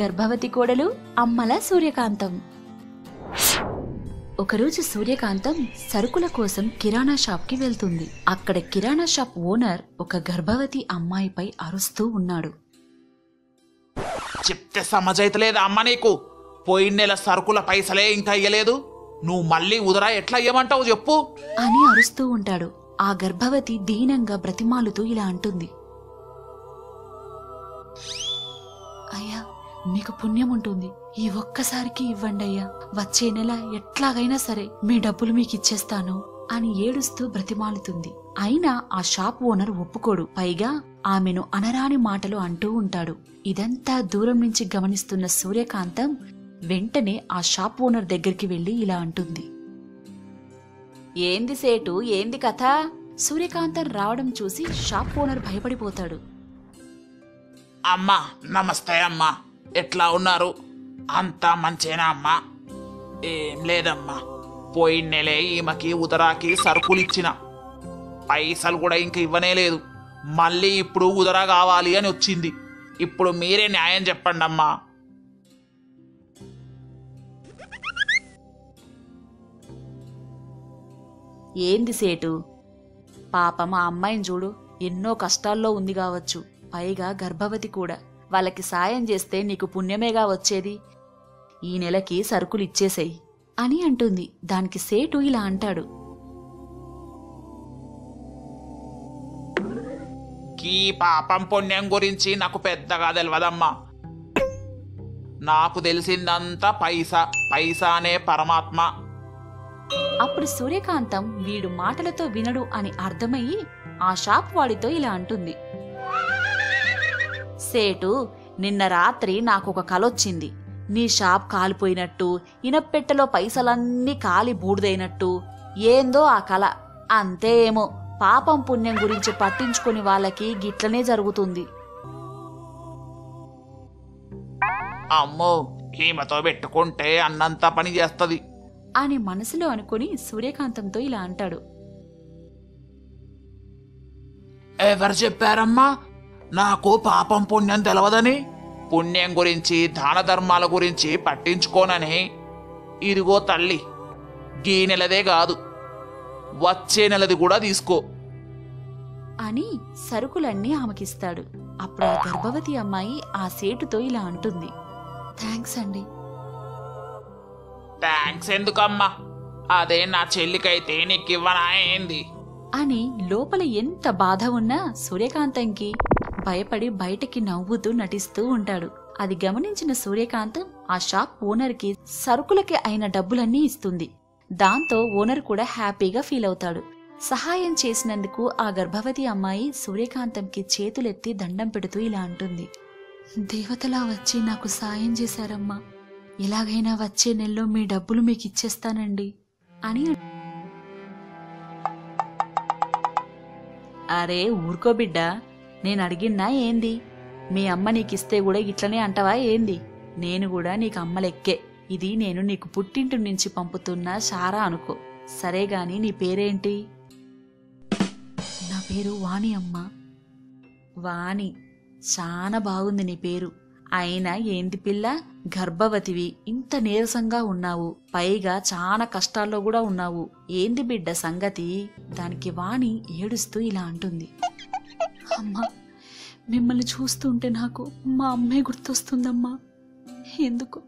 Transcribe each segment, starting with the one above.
గర్భవతి కోడలు అమ్మల సూర్యకాంతం. ఒకరోజు సూర్యకాంతం సరుకుల కోసం కిరాణా షాప్కి వెళ్తుంది. అక్కడ కిరాణా షాప్ ఓనర్ ఒక గర్భవతి అమ్మాయిపై అరుస్తూ ఉన్నాడు. చెప్తే సమజైతలేదా అమ్మ నీకు? పోయిన నెల సరుకుల పైసలే ఇంకా ఇయ్యలేదు నువ్వు మళ్ళీ ఉదరా ఎట్లా ఇయ్యమంటావు చెప్పు. అని అరుస్తూ ఉంటాడు. ఆ గర్భవతి దీనంగా బ్రతిమాలుతూ ఇలా అంటుంది. అయ్యా మీకు పుణ్యం ఉంటుంది. ఈ ఒక్కసారికి ఇవ్వండి అయ్యా. వచ్చే నెల ఎట్లాగైనా సరే మీ డబ్బులు మీకు ఇచ్చేస్తాను అని ఏడుస్తూ బ్రతిమాలుతుంది. అయినా ఆ షాప్ ఓనర్ ఒప్పుకోడు. పైగా ఆమెను అనరాని మాటలు అంటూ ఉంటాడు. ఇదంతా దూరం నుంచి గమనిస్తున్న సూర్యకాంతం వెంటనే ఆ షాప్ ఓనర్ దగ్గరికి వెళ్ళి ఇలా అంటుంది. ఏంది సేటు? ఏంది కథ? సూర్యకాంతం రావడం చూసి షాప్ ఓనర్ భయపడిపోతాడు. అమ్మా నమస్తే అమ్మా. ఎట్లా ఉన్నారు? అంతా మంచేనా అమ్మా? ఏం లేదమ్మా. పోయిన నెలే ఈమెకి ఉదరాకి సరుకులు ఇచ్చిన పైసలు కూడా ఇంక ఇవ్వనే లేదు. మళ్ళీ ఇప్పుడు ఉదరా కావాలి అని వచ్చింది. ఇప్పుడు మీరే న్యాయం చెప్పండి అమ్మా. ఏంది సేటు? పాపం ఆ అమ్మాయిని చూడు ఎన్నో కష్టాల్లో ఉంది కావచ్చు. పైగా గర్భవతి కూడా. వాళ్ళకి సాయం చేస్తే నీకు పుణ్యమేగా వచ్చేది. ఈ నెలకి సరుకులు ఇచ్చేసేయి అని అంటుంది. దానికి సేటు ఇలా అంటాడు. ఈ పాపం పుణ్యం గురించి నాకు పెద్దగా తెలియదమ్మా నాకు తెలిసిందంతా పైసా పైసానే పరమాత్మ. అప్పుడు సూర్యకాంతం వీడు మాటలతో వినడు అని అర్థమయ్యి ఆ షాప్ వాడితో ఇలా అంటుంది. సేటు నిన్న రాత్రి నాకొక కలొచ్చింది. నీ షాప్ కాలిపోయినట్టు ఇనప్పెట్టెలో పైసలన్నీ కాలి బూడిదైనట్టు. ఏందో ఆ కల. అంతే ఏమో. పాపం పుణ్యం గురించి పట్టించుకుని వాళ్ళకి గిట్లనే జరుగుతుంది. అమ్మో ఈమెతో పెట్టుకుంటే అన్నంత పని చేస్తది. అని మనసులో అనుకుని సూర్యకాంతంతో ఇలా అంటాడు. ఎవరు చెప్పారమ్మా? నాకు పాపం పుణ్యం తెలవదని? పుణ్యం గురించి దాన ధర్మాల గురించి పట్టించుకోనని. ఇదిగో తల్లి గీ నెలదే కాదు. వచ్చే నెలది కూడా తీసుకో. అని సరుకులన్నీ ఆమెకిస్తాడు. అప్పుడు ఆ గర్భవతి అమ్మాయి ఆ సేటుతో ఇలా అంటుంది. థ్యాంక్స్ అండి. థ్యాంక్స్ ఎందుకమ్మా? అదే నా చెల్లికైతే నీకు ఇవ్వనా ఏంది? అని లోపల ఎంత బాధ ఉన్నా సూర్యకాంతంకి భయపడి బయటికి నవ్వుతూ నటిస్తూ ఉంటాడు. అది గమనించిన సూర్యకాంతం ఆ షాప్ ఓనర్కి సరుకులకి అయిన డబ్బులన్నీ ఇస్తుంది. దాంతో ఓనర్ కూడా హ్యాపీగా ఫీల్ అవుతాడు. సహాయం చేసినందుకు ఆ గర్భవతి అమ్మాయి సూర్యకాంతంకి చేతులెత్తి దండం పెడుతూ ఇలా అంటుంది. దేవతలా వచ్చి నాకు సాయం చేశారమ్మా. ఎలాగైనా వచ్చే నెలలో మీ డబ్బులు మీకు ఇచ్చేస్తానండి అని అరే ఊరుకో బిడ్డా. నేను అడిగినా ఏంది? మీ అమ్మ నీకిస్తే కూడా ఇట్లనే అంటవా? ఏంది? నేను కూడా నీకు అమ్మలెక్కే. ఇది నేను నీకు పుట్టింటి నుంచి పంపుతున్న సారా అనుకో. సరే గాని నీ పేరేంటి? నా పేరు వాణి అమ్మ. వాణి? చాలా బాగుంది నీ పేరు. అయినా ఏంది పిల్ల? గర్భవతివి. ఇంత నీరసంగా ఉన్నావు. పైగా చాలా కష్టాల్లో కూడా ఉన్నావు. ఏంది బిడ్డ సంగతి? దానికి వాణి ఏడుస్తూ ఇలా అంటుంది. అమ్మా మిమ్మల్ని చూస్తుంటే నాకు మా అమ్మే గుర్తొస్తుందమ్మా. ఎందుకు?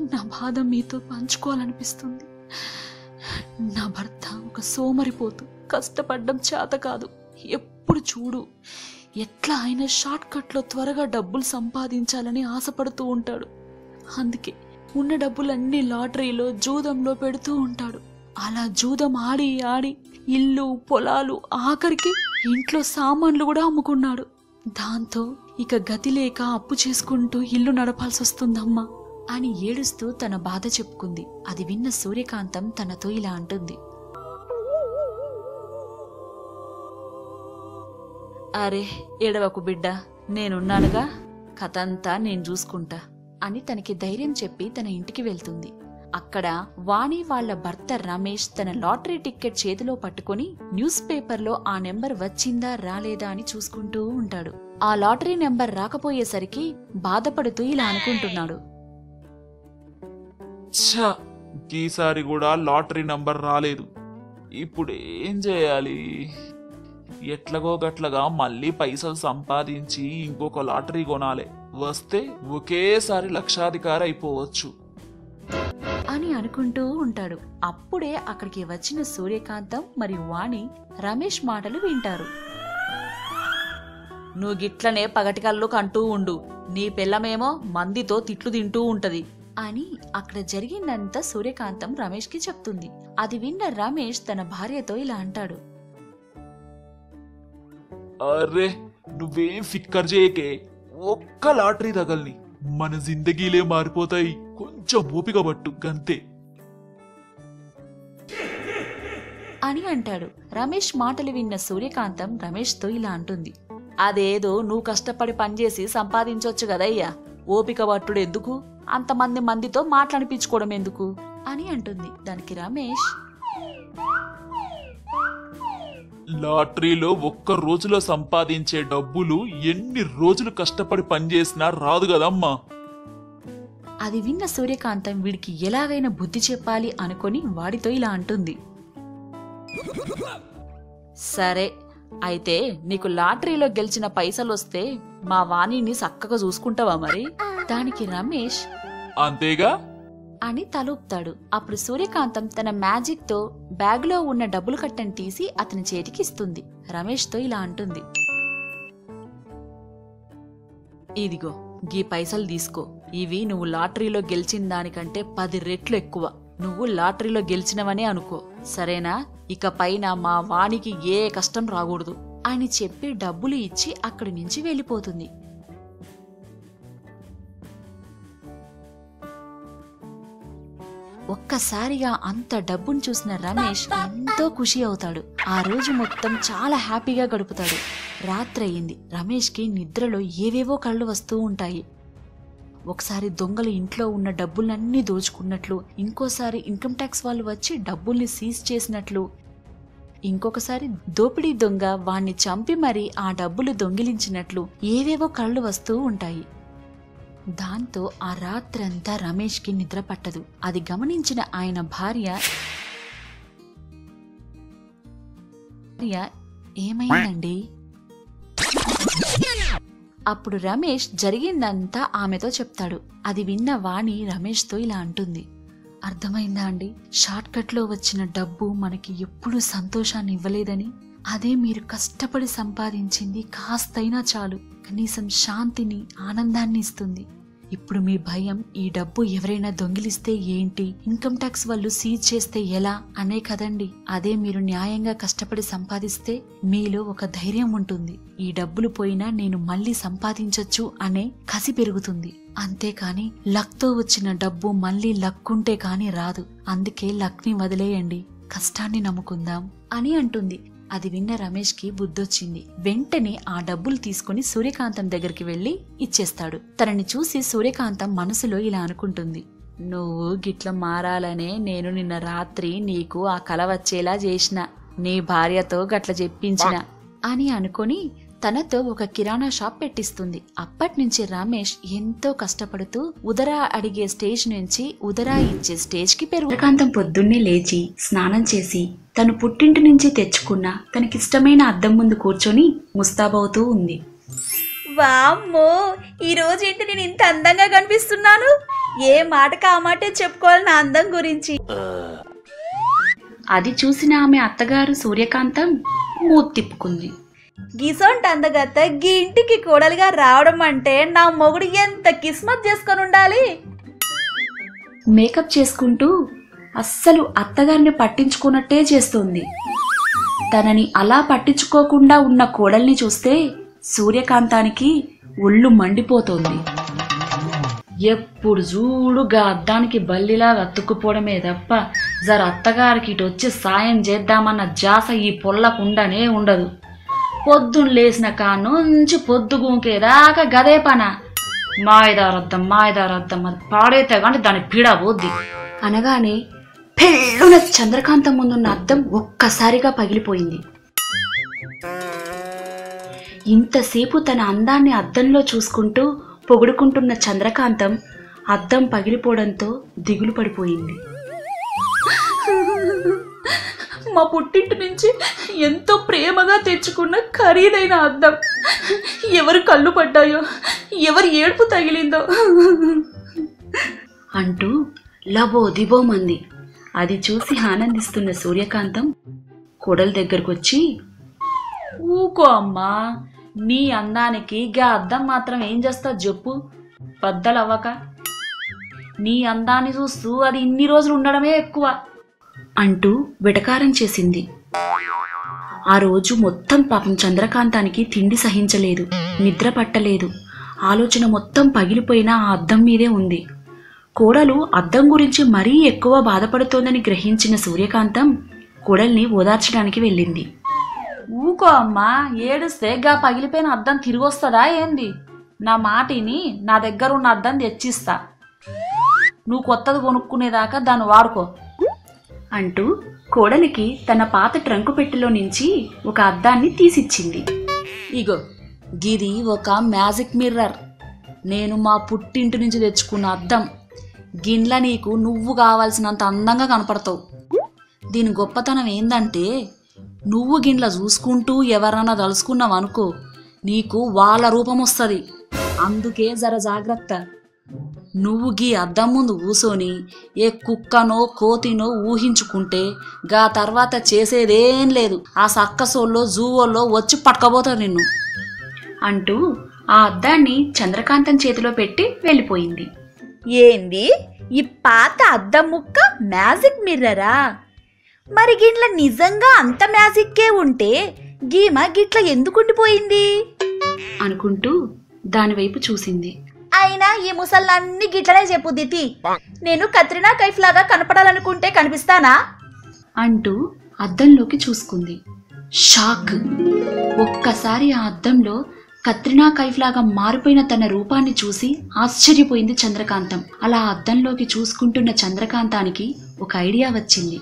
నా బాధ మీతో పంచుకోవాలనిపిస్తుంది. నా భర్త ఒక సోమరిపోతు కష్టపడ్డం చేత కాదు. ఎప్పుడు చూడు ఎట్లా అయినా షార్ట్ కట్లో త్వరగా డబ్బులు సంపాదించాలని ఆశపడుతూ ఉంటాడు. అందుకే ఉన్న డబ్బులన్నీ లాటరీలో జూదంలో పెడుతూ ఉంటాడు. అలా జూదం ఆడి ఆడి ఇల్లు పొలాలు ఆఖరికి ఇంట్లో సామాన్లు కూడా అమ్ముకున్నాడు. దాంతో ఇక గతి లేక అప్పు చేసుకుంటూ ఇల్లు నడపాల్సి వస్తుందమ్మా అని ఏడుస్తూ తన బాధ చెప్పుకుంది. అది విన్న సూర్యకాంతం తనతో ఇలా అంటుంది. అరే ఏడవకు బిడ్డ నేనున్నానుగా? కథంతా నేను చూసుకుంటా అని తనకి ధైర్యం చెప్పి తన ఇంటికి వెళ్తుంది. అక్కడ వాణి వాళ్ళ భర్త రమేష్ తన లాటరీ టికెట్ చేతిలో పట్టుకొని న్యూస్ పేపర్లో ఆ నెంబర్ వచ్చిందా రాలేదా అని చూసుకుంటూ ఉంటాడు. ఆ లాటరీ నెంబర్ రాకపోయేసరికి బాధపడుతూ ఇలా అనుకుంటున్నాడు. ఛ! ఈసారి కూడా లాటరీ నంబర్ రాలేదు. ఇప్పుడు ఏం చేయాలి? ఎట్లాగో గట్లగా మళ్ళీ పైసలు సంపాదించి ఇంకొక లాటరీ కొనాలి. వస్తే ఒకేసారి లక్షాధికారి అయిపోవచ్చు. అని అనుకుంటూ ఉంటాడు. అప్పుడే అక్కడికి వచ్చిన సూర్యకాంతం మరియు వాణి రమేష్ మాటలు వింటారు. నువ్వు గిట్లనే పగటికల్లు కంటూ ఉండు. నీ పిల్లమేమో మందితో తిట్లు తింటూ ఉంటది. అని అక్కడ జరిగిందంతా సూర్యకాంతం రమేష్కి చెప్తుంది. అది విన్న రమేష్ తన భార్యతో ఇలా అంటాడు. అరే నువ్వేం ఫిక్కర్ చేయకే. ఒక్క లాటరీ తగల్ని. మన జిందగీలే మారిపోతాయి. కొంచెం ఓపిక పట్టు గంతే. అని అంటాడు. రమేష్ మాటలు విన్న సూర్యకాంతం రమేష్తో ఇలా అంటుంది. అదేదో నువ్వు కష్టపడి పనిచేసి సంపాదించొచ్చు కదయ్యా ఓపిక పట్టుడు ఎందుకు? అంతమంది మందితో మాట్లాడిపించుకోవడం ఎందుకు? అని అంటుంది దానికి రమేష్. లాటరీలో ఒక్క రోజులో సంపాదించే డబ్బులు ఎన్ని రోజులు కష్టపడి పనిచేసినా రాదు కదమ్మా. అది విన్న సూర్యకాంతం వీడికి ఎలాగైనా బుద్ధి చెప్పాలి అనుకొని వాడితో ఇలా అంటుంది. సరే అయితే నీకు లాటరీలో గెలిచిన పైసలు వస్తే మా వాణిని చక్కగా చూసుకుంటావా మరి? దానికి రమేష్ అంతేగా? అని తలూపుతాడు. అప్పుడు సూర్యకాంతం తన మ్యాజిక్తో బ్యాగ్లో ఉన్న డబ్బులు కట్టని తీసి అతని చేతికి ఇస్తుంది. రమేష్తో ఇలా అంటుంది. ఇదిగో గీ పైసలు తీసుకో. ఇవి నువ్వు లాటరీలో గెలిచిన దానికంటే పది రెట్లు ఎక్కువ. నువ్వు లాటరీలో గెలిచినవనే అనుకో. సరేనా? ఇక పైన మా వాణికి ఏ కష్టం రాకూడదు అని చెప్పి డబ్బులు ఇచ్చి అక్కడి నుంచి వెళ్ళిపోతుంది. ఒక్కసారిగా అంత డబ్బును చూసిన రమేష్ ఎంతో ఖుషి అవుతాడు. ఆ రోజు మొత్తం చాలా హ్యాపీగా గడుపుతాడు. రాత్రి అయింది రమేష్కి నిద్రలో ఏవేవో కళ్ళు వస్తూ ఉంటాయి. ఒకసారి దొంగలు ఇంట్లో ఉన్న డబ్బులన్నీ దోచుకున్నట్లు ఇంకోసారి ఇన్కమ్ ట్యాక్స్ వాళ్ళు వచ్చి డబ్బుల్ని సీజ్ చేసినట్లు. ఇంకొకసారి దోపిడీ దొంగ వాణ్ణి చంపి మరీ ఆ డబ్బులు దొంగిలించినట్లు ఏవేవో కళ్ళు వస్తూ ఉంటాయి. దాంతో ఆ రాత్రంతా రమేష్కి నిద్ర పట్టదు. అది గమనించిన ఆయన భార్య భార్య ఏమైందండి? అప్పుడు రమేష్ జరిగిందంతా ఆమెతో చెప్తాడు. అది విన్న వాణి రమేష్తో ఇలా అంటుంది. అర్థమైందా అండి? షార్ట్కట్లో వచ్చిన డబ్బు మనకి ఎప్పుడూ సంతోషాన్ని ఇవ్వలేదని. అదే మీరు కష్టపడి సంపాదించింది కాస్తైనా చాలు. కనీసం శాంతిని ఆనందాన్ని ఇస్తుంది. ఇప్పుడు మీ భయం ఈ డబ్బు ఎవరైనా దొంగిలిస్తే ఏంటి? ఇన్కమ్ ట్యాక్స్ వాళ్ళు సీజ్ చేస్తే ఎలా? అనే కదండి. అదే మీరు న్యాయంగా కష్టపడి సంపాదిస్తే మీలో ఒక ధైర్యం ఉంటుంది. ఈ డబ్బులు పోయినా నేను మళ్ళీ సంపాదించొచ్చు అనే కసి పెరుగుతుంది. అంతేకాని లక్తో వచ్చిన డబ్బు మళ్ళీ లక్కుంటే కాని రాదు. అందుకే లక్ని వదిలేయండి. కష్టాన్ని నమ్ముకుందాం అని అంటుంది. అది విన్న రమేష్కి బుద్ధొచ్చింది. వెంటనే ఆ డబ్బులు తీసుకుని సూర్యకాంతం దగ్గరికి వెళ్ళి ఇచ్చేస్తాడు. తనని చూసి సూర్యకాంతం మనసులో ఇలా అనుకుంటుంది. నువ్వు గిట్ల మారాలనే నేను నిన్న రాత్రి నీకు ఆ కల వచ్చేలా చేసిన. నీ భార్యతో గట్ల చెప్పించిన. అని అనుకొని తనతో ఒక కిరాణా షాప్ పెట్టిస్తుంది. అప్పటి నుంచి రమేష్ ఎంతో కష్టపడుతూ ఉదరా అడిగే స్టేజ్ నుంచి ఉదరా ఇచ్చే స్టేజ్కి పెరుగు. సూర్యకాంతం పొద్దున్నే లేచి స్నానం చేసి తను పుట్టింటి నుంచి తెచ్చుకున్న తనకిష్టమైన అద్దం ముందు కూర్చొని ముస్తాబవుతూ ఉంది. వామ్మో! ఈ రోజు ఏంటి నేను ఇంత అందంగా కనిపిస్తున్నాను? ఏ మాటకు ఆ మాటే చెప్పుకోవాలి నా అందం గురించి. అది చూసిన ఆమె అత్తగారు సూర్యకాంతం మూతి తిప్పుకుంది గిసొంటి అందగత్త గీ ఇంటికి కోడలిగా రావడం అంటే నా మొగుడు ఎంత కిస్మత్ చేసుకొని ఉండాలి? మేకప్ చేసుకుంటూ అస్సలు అత్తగారిని పట్టించుకున్నట్టే చేస్తోంది. తనని అలా పట్టించుకోకుండా ఉన్న కోడల్ని చూస్తే సూర్యకాంతానికి ఒళ్ళు మండిపోతోంది. ఎప్పుడు చూడుగా అద్దానికి బల్లిలా అతుక్కుపోవడమే తప్ప జర అత్తగారికి ఇటు వచ్చి సాయం చేద్దామన్న జాస ఈ పొల్లకుండానే ఉండదు. పొద్దున్న లేచిన కానుంచి పొద్దు గుంకేదాకా గదే పన. మాయదారద్దం మాయదారద్దం అది పాడైతే కానీ దాని పీడ పోద్ది. అనగానే పెళ్ళున చంద్రకాంతం ముందున్న అద్దం ఒక్కసారిగా పగిలిపోయింది. ఇంతసేపు తన అందాన్ని అద్దంలో చూసుకుంటూ పొగుడుకుంటున్న చంద్రకాంతం అద్దం పగిలిపోవడంతో దిగులు పడిపోయింది. మా పుట్టింటి నుంచి ఎంతో ప్రేమగా తెచ్చుకున్న ఖరీదైన అద్దం. ఎవరు కళ్ళు పడ్డాయో ఎవరి ఏడుపు తగిలిందో. అంటూ లబో దిబోమంది అది చూసి ఆనందిస్తున్న సూర్యకాంతం కోడల దగ్గరకొచ్చి ఊకో అమ్మా నీ అందానికి గా అద్దం మాత్రం ఏం చేస్తా చెప్పు. బద్దలవ్వక. నీ అందాన్ని చూస్తూ అది ఇన్ని రోజులు ఉండడమే ఎక్కువ. అంటూ వెటకారం చేసింది. ఆ రోజు మొత్తం పాపం చంద్రకాంతానికి తిండి సహించలేదు నిద్ర పట్టలేదు. ఆలోచన మొత్తం పగిలిపోయిన ఆ అద్దం మీదే ఉంది. కోడలు అద్దం గురించి మరీ ఎక్కువ బాధపడుతోందని గ్రహించిన సూర్యకాంతం కోడల్ని ఓదార్చడానికి వెళ్ళింది. ఊకో అమ్మా ఏడుస్తే గా పగిలిపోయిన అద్దం తిరిగొస్తుందా ఏంది? నా మాటిని నా దగ్గర ఉన్న అద్దం తెచ్చిస్తా. నువ్వు కొత్తది కొనుక్కునేదాకా దాన్ని వాడుకో. అంటూ కోడలికి తన పాత ట్రంకు పెట్టెలో నుంచి ఒక అద్దాన్ని తీసిచ్చింది. ఇగో గిది ఒక మ్యాజిక్ మిర్రర్. నేను మా పుట్టింటి నుంచి తెచ్చుకున్న అద్దం. గిన్ల నీకు నువ్వు కావాల్సినంత అందంగా కనపడతావు. దీని గొప్పతనం ఏందంటే నువ్వు గిన్ల చూసుకుంటూ ఎవరన్నా తలుసుకున్నావు అనుకో నీకు వాళ్ళ రూపం వస్తుంది. అందుకే జర జాగ్రత్త. నువ్వు గీ అద్దం ముందు కూసోని ఏ కుక్కనో కోతినో ఊహించుకుంటే గా తర్వాత చేసేదేం లేదు. ఆ సక్కసోల్లో జూవోల్లో వచ్చి పట్టుకపోతారు నిన్ను. అంటూ ఆ అద్దాన్ని చంద్రకాంతం చేతిలో పెట్టి వెళ్ళిపోయింది. ఏంది? ఈ పాత అద్దం ముక్క మ్యాజిక్ మిర్రరా? మరి గిట్ల నిజంగా అంత మ్యాజిక్కే ఉంటే గీమ గిట్ల ఎందుకు ఉండిపోయింది అనుకుంటూ దానివైపు చూసింది. అయినా ఈ ముసళ్ళన్ని గిట్లనే చెప్పు దితి. నేను కత్రినా కైఫ్ లాగా కనపడాలనుకుంటే కనిపిస్తానా? అంటూ అద్దంలోకి చూసుకుంది. షాక్. ఒక్కసారి ఆ అద్దంలో కత్రినా కైఫ్ లాగా మారిపోయిన తన రూపాన్ని చూసి ఆశ్చర్యపోయింది చంద్రకాంతం. అలా అద్దంలోకి చూసుకుంటున్న చంద్రకాంతానికి ఒక ఐడియా వచ్చింది.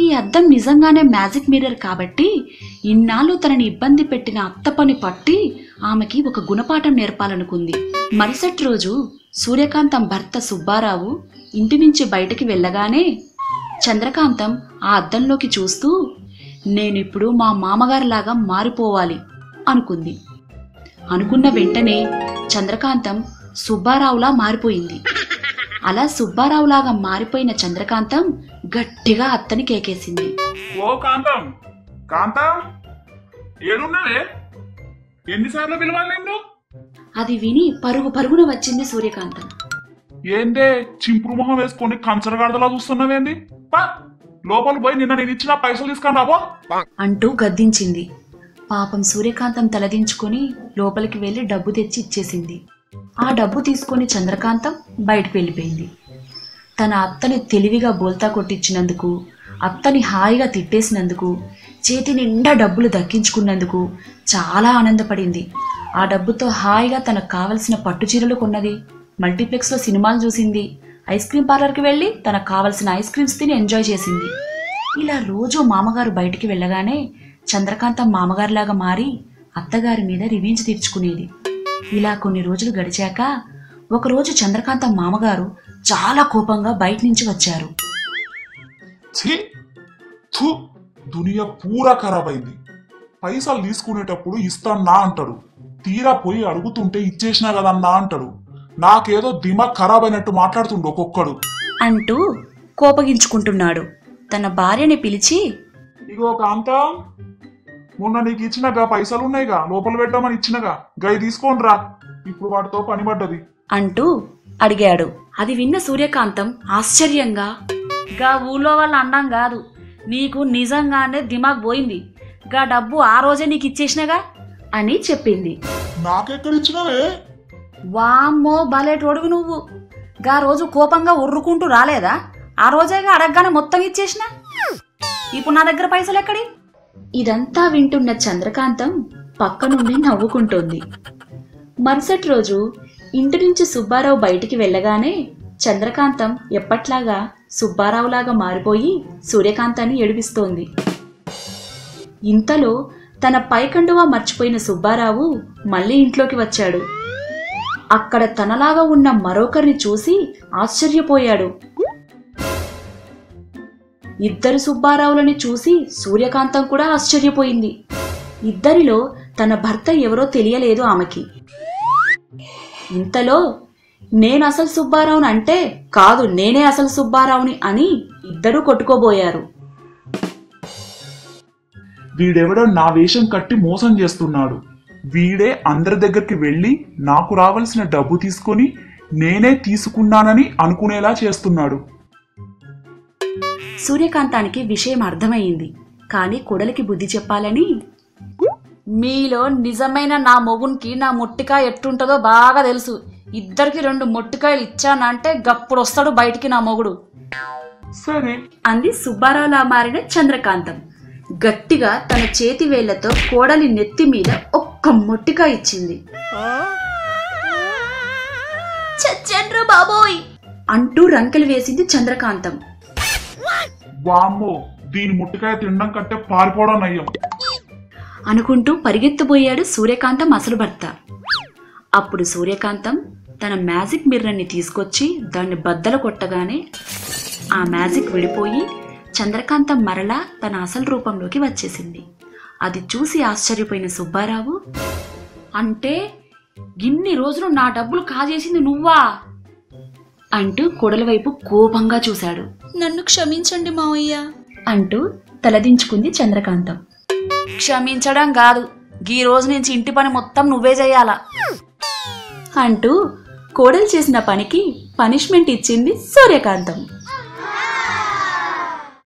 ఈ అద్దం నిజంగానే మ్యాజిక్ మిర్రర్ కాబట్టి ఇన్నాళ్ళు తనని ఇబ్బంది పెట్టిన అత్త పని పట్టి ఆమెకి ఒక గుణపాఠం నేర్పాలనుకుంది. మరుసటి రోజు సూర్యకాంతం భర్త సుబ్బారావు ఇంటి నుంచి బయటికి వెళ్ళగానే చంద్రకాంతం ఆ అద్దంలోకి చూస్తూ నేనిప్పుడు మా మామగారిలాగా మారిపోవాలి అనుకుంది. అనుకున్న వెంటనే చంద్రకాంతం సుబ్బారావులా మారిపోయింది. అలా సుబ్బారావులాగా మారిపోయిన చంద్రకాంతం గట్టిగా అత్తని కేకేసింది. ఓ కాంతం కాంతం ఏడున్నావే? ఎన్నిసార్లు పిలవాలి నిన్ను? అది విని పరుగు పరుగున వచ్చింది సూర్యకాంతం. ఏందే చింపురు మొహం వేసుకొని కంచరగాడదలా చూస్తున్నావేంది? లోపల పోయి నిన్న నేను ఇచ్చిన పైసలు తీసుకొని రాబో అంటూ గద్దించింది. పాపం సూర్యకాంతం తలదించుకొని లోపలికి వెళ్ళి డబ్బు తెచ్చి ఇచ్చేసింది. ఆ డబ్బు తీసుకొని చంద్రకాంతం బయటకు వెళ్ళిపోయింది. తన అత్తని తెలివిగా బోల్తా కొట్టించినందుకు అత్తని హాయిగా తిట్టేసినందుకు చేతి నిండా డబ్బులు దక్కించుకున్నందుకు చాలా ఆనందపడింది. ఆ డబ్బుతో హాయిగా తనకు కావలసిన పట్టు చీరలు కొన్నది. మల్టీప్లెక్స్లో సినిమాలు చూసింది. ఐస్ క్రీమ్ పార్లర్కి వెళ్ళి తనకు కావలసిన ఐస్ క్రీమ్స్ తిని ఎంజాయ్ చేసింది. ఇలా రోజు మామగారు బయటికి వెళ్ళగానే చంద్రకాంతం మామగారిలాగా మారి అత్తగారి మీద రివెంజ్ తీర్చుకునేది. ఇలా కొన్ని రోజులు గడిచాక ఒకరోజు చంద్రకాంతం మామగారు చాలా కోపంగా బయట నుంచి వచ్చారు. దునియా పూరా ఖరాబ్ అయింది పైసలు తీసుకునేటప్పుడు ఇస్తానా అంటాడు. తీరా పోయి అడుగుతుంటే ఇచ్చేసినా కదన్నా అంటాడు. నాకేదో దిమాగ్ ఖరాబ్ అయినట్టు మాట్లాడుతుండు ఒక్కొక్కడు. అంటూ కోపగించుకుంటున్నాడు. తన భార్యని పిలిచి ఇగో కాంతం మొన్న నీకు ఇచ్చినగా పైసలు ఉన్నాయిగా లోపల పెట్టామని ఇచ్చినగా గై తీసుకోండి రా ఇప్పుడు వాటితో పని పడ్డది. అంటూ అడిగాడు. అది విన్న సూర్యకాంతం ఆశ్చర్యంగా గా ఊళ్ళో వాళ్ళు అండం కాదు. నీకు నిజంగానే దిమాగ్ పోయింది. గా డబ్బు ఆ రోజే నీకు ఇచ్చేసినగా? అని చెప్పింది. వామ్మో భలేటోడువి నువ్వు. గా రోజు కోపంగా ఉర్రుకుంటూ రాలేదా? ఆ రోజేగా అడగగానే మొత్తం ఇచ్చేసిన? ఇప్పుడు నా దగ్గర పైసలు ఎక్కడి? ఇదంతా వింటున్న చంద్రకాంతం పక్క నుండి నవ్వుకుంటోంది. మరుసటి రోజు ఇంటి నుంచి సుబ్బారావు బయటికి వెళ్ళగానే చంద్రకాంతం ఎప్పట్లాగా సుబ్బారావులాగా మారిపోయి సూర్యకాంతాన్ని ఏడిపిస్తోంది. ఇంతలో తన పైకండువా మర్చిపోయిన సుబ్బారావు మళ్ళీ ఇంట్లోకి వచ్చాడు. అక్కడ తనలాగా ఉన్న మరొకరిని చూసి ఆశ్చర్యపోయాడు. ఇద్దరు సుబ్బారావులని చూసి సూర్యకాంతం కూడా ఆశ్చర్యపోయింది. ఇద్దరిలో తన భర్త ఎవరో తెలియలేదు ఆమెకి. ఇంతలో నేను అసలు సుబ్బారావుని అంటే కాదు నేనే అసలు సుబ్బారావుని అని ఇద్దరూ కొట్టుకోబోయారు. వీడెవడో నా వేషం కట్టి మోసం చేస్తున్నాడు. వీడే అందరి దగ్గరికి వెళ్ళి నాకు రావాల్సిన డబ్బు తీసుకొని నేనే తీసుకున్నానని అనుకునేలా చేస్తున్నాడు. సూర్యకాంతానికి విషయం అర్థమైంది. కానీ కొడలికి బుద్ధి చెప్పాలని? మీలో నిజమైన నా మొగునికి నా మొట్టికాయ ఎట్టుంటుందో బాగా తెలుసు. ఇద్దరికి రెండు మొట్టికాయలు ఇచ్చానంటే గప్పుడు వస్తాడు బయటికి నా మొగుడు. సరే. అంది సుబ్బారావులా మారిన చంద్రకాంతం. గట్టిగా తన చేతి వేళ్ళతో కోడలి నెత్తి మీద ఒక్క మొట్టిగా ఇచ్చింది. చచ్చండ్రు బాబోయ్! అంటూ రంకెలు వేసింది చంద్రకాంతం. వామ్మో దీని ముట్టికాయ తినడం కంటే పారిపోవడం నయ్యం. అనుకుంటూ పరిగెత్తబోయాడు సూర్యకాంతం అసలు భర్త. అప్పుడు సూర్యకాంతం తన మ్యాజిక్ మిర్రర్ని తీసుకొచ్చి దాన్ని బద్దలు కొట్టగానే ఆ మ్యాజిక్ విడిపోయి చంద్రకాంతం మరలా తన అసలు రూపంలోకి వచ్చేసింది. అది చూసి ఆశ్చర్యపోయిన సుబ్బారావు అంటే ఇన్ని రోజులు నా డబ్బులు కాజేసింది నువ్వా? అంటూ కొడల వైపు కోపంగా చూశాడు. నన్ను క్షమించండి మావయ్య అంటూ తలదించుకుంది చంద్రకాంతం. క్షమించడం కాదు ఈ రోజు నుంచి ఇంటి పని మొత్తం నువ్వే చేయాలా? అంటూ కోడలు చేసిన పనికి పనిష్మెంట్ ఇచ్చింది సూర్యకాంతం.